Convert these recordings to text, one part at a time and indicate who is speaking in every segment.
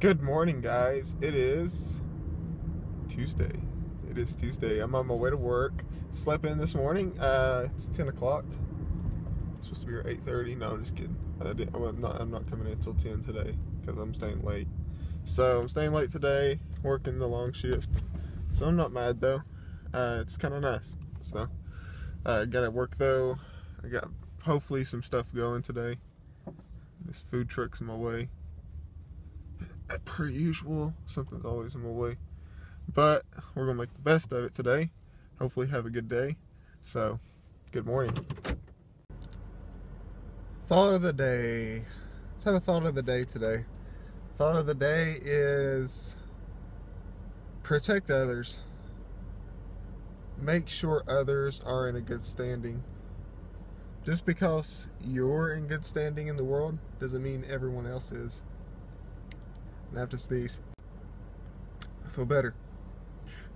Speaker 1: Good morning, guys. It is Tuesday. It is Tuesday. I'm on my way to work. Slept in this morning. Uh, it's 10 o'clock. It's supposed to be here 8:30. No, I'm just kidding. I did, I'm not. I'm not coming in until 10 today because I'm staying late. So I'm staying late today, working the long shift. So I'm not mad though. Uh, it's kind of nice. So uh, I gotta work though. I got hopefully some stuff going today. This food truck's in my way per usual. Something's always in my way. But we're going to make the best of it today. Hopefully, have a good day. So, good morning. Thought of the day. Let's have a thought of the day today. Thought of the day is protect others. Make sure others are in a good standing. Just because you're in good standing in the world doesn't mean everyone else is and I have to sneeze. I feel better.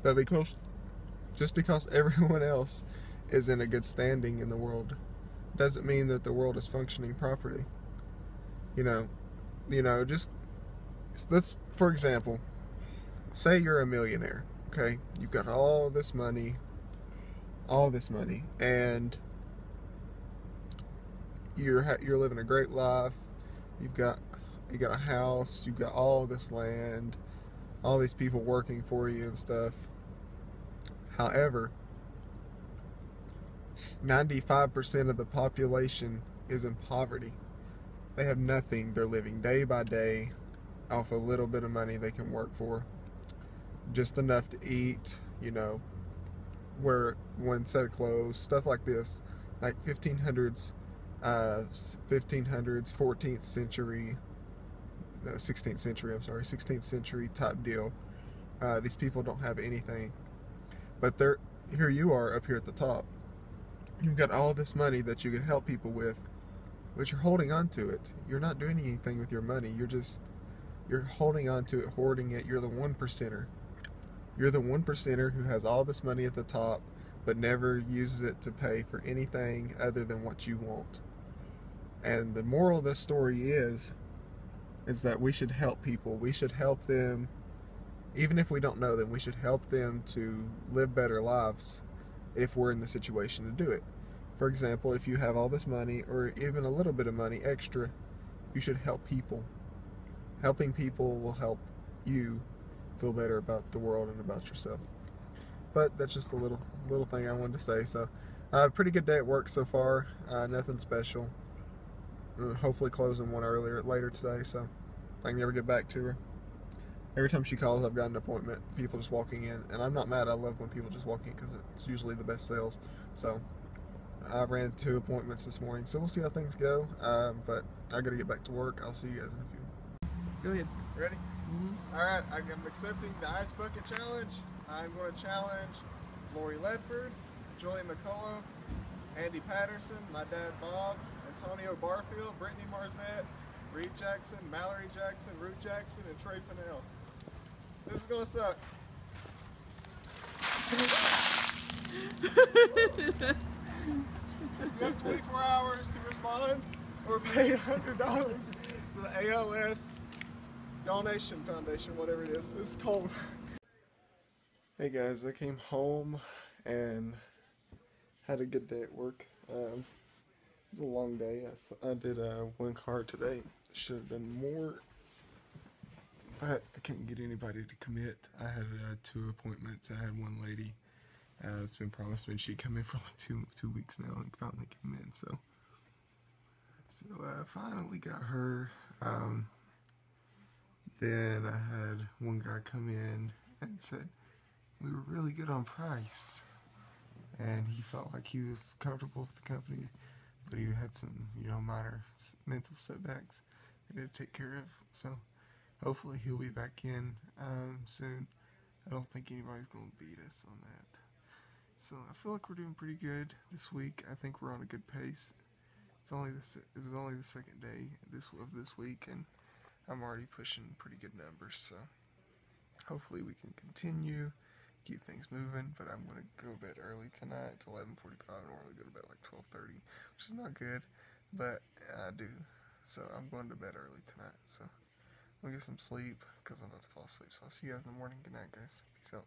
Speaker 1: But because just because everyone else is in a good standing in the world doesn't mean that the world is functioning properly. You know, you know, just let's for example, say you're a millionaire, okay? You've got all this money, all this money and you're you're living a great life. You've got you got a house, you got all this land, all these people working for you and stuff. However, 95% of the population is in poverty. They have nothing. They're living day by day off a little bit of money they can work for. Just enough to eat, you know, wear one set of clothes, stuff like this. Like 1500s, uh, 1500s, 14th century 16th century, I'm sorry, 16th century type deal. Uh, these people don't have anything. But they're, here you are up here at the top. You've got all this money that you can help people with, but you're holding on to it. You're not doing anything with your money. You're just, you're holding on to it, hoarding it. You're the one percenter. You're the one percenter who has all this money at the top, but never uses it to pay for anything other than what you want. And the moral of this story is is that we should help people. We should help them, even if we don't know them, we should help them to live better lives if we're in the situation to do it. For example, if you have all this money or even a little bit of money extra, you should help people. Helping people will help you feel better about the world and about yourself. But that's just a little little thing I wanted to say. So, uh, pretty good day at work so far. Uh, nothing special. Uh, hopefully closing one earlier later today so I can never get back to her. Every time she calls, I've got an appointment. People just walking in, and I'm not mad. I love when people just walk in because it's usually the best sales. So I ran two appointments this morning, so we'll see how things go. Um, but I got to get back to work. I'll see you guys in a few.
Speaker 2: Go ahead.
Speaker 1: Ready?
Speaker 2: Mm-hmm.
Speaker 1: All right. I'm accepting the ice bucket challenge. I'm going to challenge Lori Ledford, Julie McCullough, Andy Patterson, my dad Bob, Antonio Barfield, Brittany Marzette, Reed Jackson, Mallory Jackson, Ruth Jackson, and Trey Pinnell. This is gonna suck. you have 24 hours to respond or pay $100 to the ALS Donation Foundation, whatever it is. It's cold. Hey guys, I came home and had a good day at work. Um, was a long day. I, I did uh, one car today. Should have done more, but I couldn't get anybody to commit. I had uh, two appointments. I had one lady uh, that's been promised me she'd come in for like two two weeks now, and finally came in. So, so I finally got her. Um, then I had one guy come in and said we were really good on price, and he felt like he was comfortable with the company but he had some, you know, minor mental setbacks that he had to take care of. So hopefully he'll be back in um, soon. I don't think anybody's going to beat us on that. So I feel like we're doing pretty good this week. I think we're on a good pace. It's only the it was only the second day this of this week, and I'm already pushing pretty good numbers. So hopefully we can continue keep things moving, but I'm to go to bed early tonight. It's 11.45. I normally go to bed like 12.30, which is not good, but I do. So I'm going to bed early tonight. So I'll get some sleep because I'm about to fall asleep. So I'll see you guys in the morning. Good night, guys. Peace out.